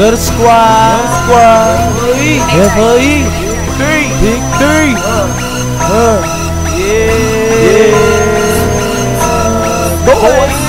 Gutta Squad, squad, FE, three, big three, uh, yeah, yeah. boys.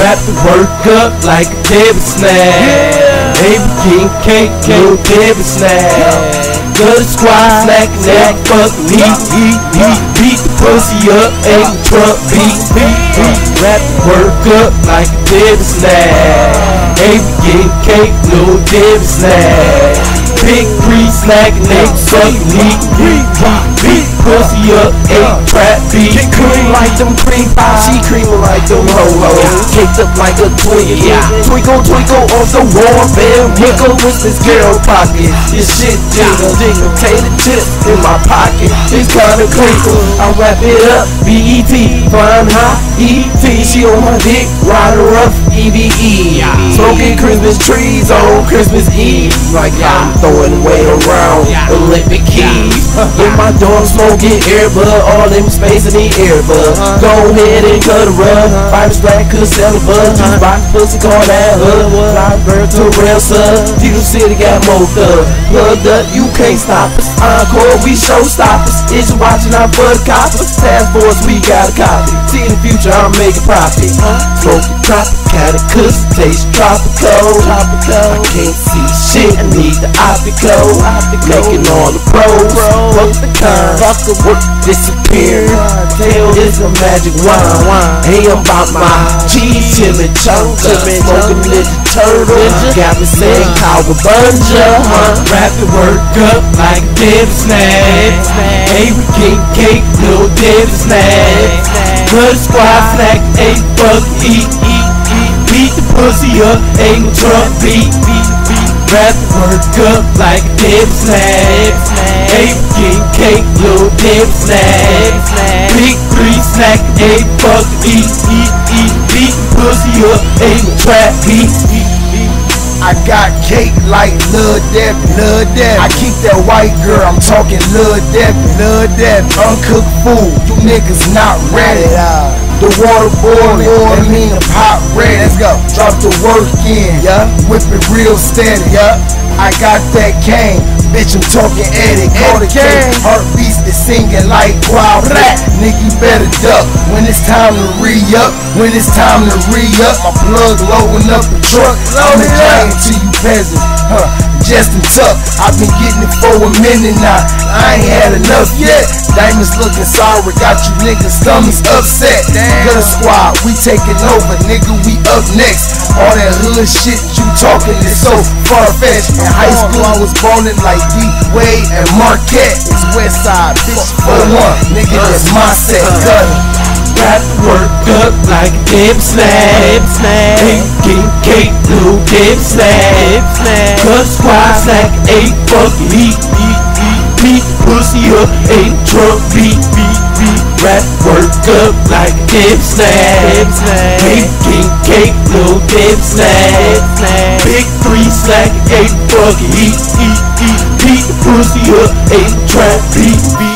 Wrap the work up like a Debbie snack. Baby king cake, no Debbie snack. Gutta Squad, snack, snack, fuck me, eat, eat, beat the pussy up, ain't truck. Beat, beat, beat. Wrap the work up like a Debbie snack. Baby king cake, no Debbie snack. Big three snack, neck, beat, beat, beat pussy up, eight beat. Cream like them cream pies, she creaming like them ho-hos. Caked up like a Twinkie, yeah. Twinkle, twinkle on the wall, bell wiggle with this girl pocket. This shit jingle, jingle, tater chips in my pocket. It's kinda crinkle. I wrap it up, BET, flying high, ET. She on my dick, rider rough, EVE. Smoking Christmas trees on Christmas Eve. Like I'm throwing away around Olympic keys. In my door, smoking earbud, all them space in the earbud. Go ahead and cut a rug. Five black, could sell a bud. Juice box, pussy, call that hood. Fly bird to real son. Diesel City got more thug. Plugged up, you can't stop us. Encore, we show stoppers. Is you watching out for the coppers? Task force, we got a copy. See in the future, I'm making profit. Smoking tropic, got a cuss, taste tropical. Tropical. I can't see shit, I need the optical. Making all the pros. Fuck the cons. Fuck the work, disappear. Tell this a magic wine. Hey, I'm about my cheese, chillin' chunka. Smoking little turtle. Got me saying cowabunga, huh? Wrap the work up like a dip snack. Hey, we get cake, no dip snack. Gutta Squad snack, hey, fuck, eat, eat, eat. Beat the pussy up, ain't no truck beat, beat, beat. Wrap the work up like a dip snack. Hey, cake, no dip snack. Big three snack, hey, fuck, eat, eat, eat. Beat pussy up, ain't no trap beat, beat, beat. I got cake like Lil Debbie, Lil Debbie. I keep that white girl, I'm talking Lil Debbie, Lil Debbie. Uncooked food, you niggas not ready. The water boiling, that mean the pot ready. Let's go. Drop the work in, yeah. Whip it real steady, yeah. I got that cane, bitch. I'm talking Eddie. Call the king. Heartbeats is singing like wild rat. Nigga, you better duck when it's time to re up. When it's time to re up, my plug loading up the truck. I'm a giant to you peasants, huh? Just in tough. I've been getting it for a minute now. I ain't had enough yet. Diamonds looking sour, got you niggas stomachs upset. Gutta Squad, we taking over, nigga. We up next. All that hood shit you talking is so far fetched. In high school, I was ballin' like D Wade and Marquette. It's Westside, bitch. For one, nigga, that's my set. It. Got the work up like a dip snack. Get cake, no dip snack. Gutta Squad snack, eight fuck eat, eat, eat. Beat pussy up, eight drunk beat, beat, beat. Rap work up like dip snack. Hey, get cake, no dip snack. Big three snack, eight fuck eat, eat, eat. Beat pussy up, eight trap beat, beat.